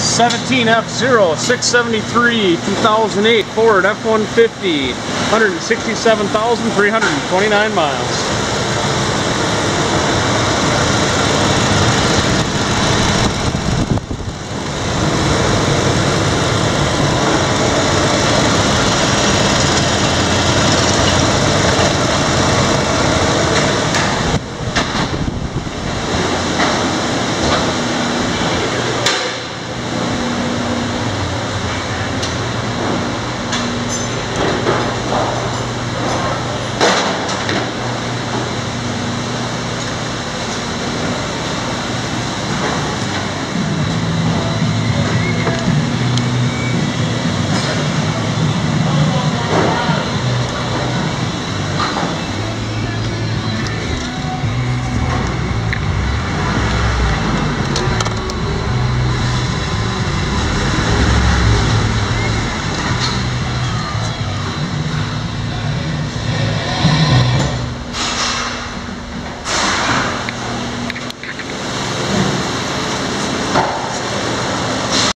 17 F0 673 2008 Ford F-150 167,329 miles.